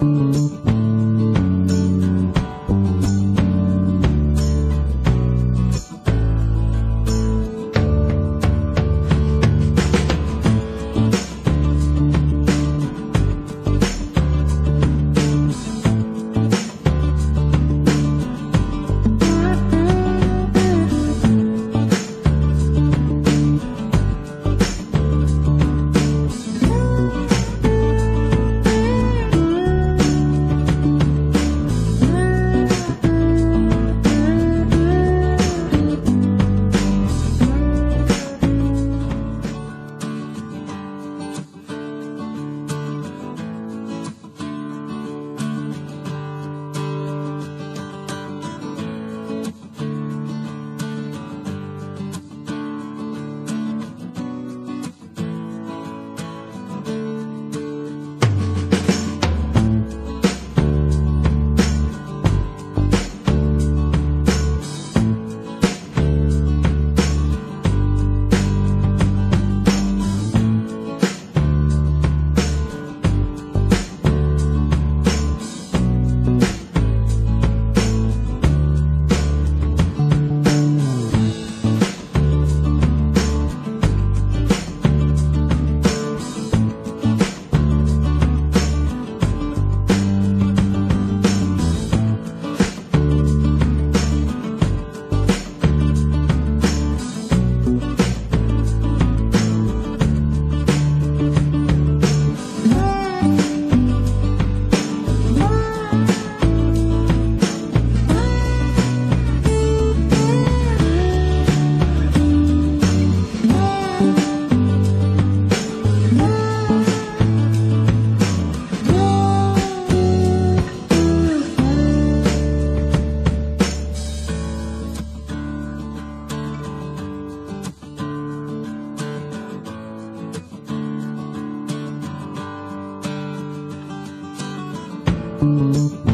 うん。Thank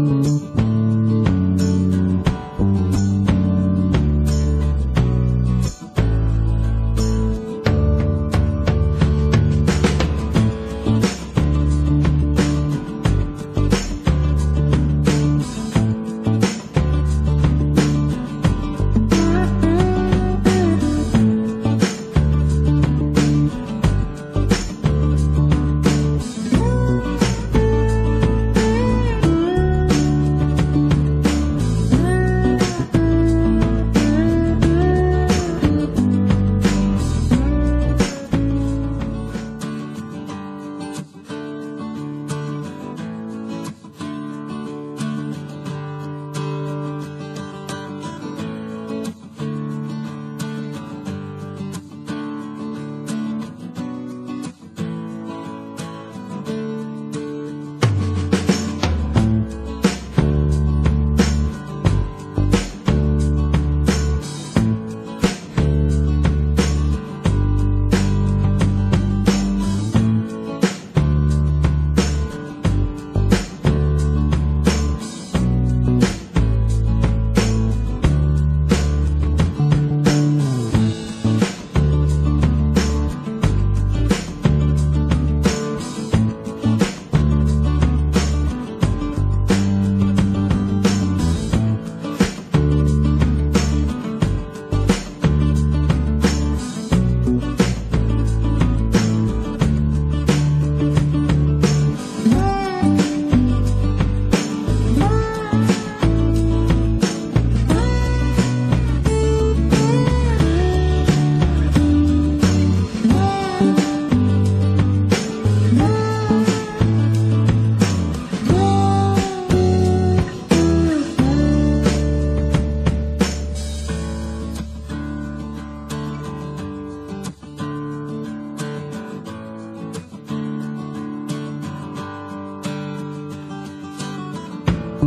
mm-hmm.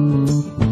You.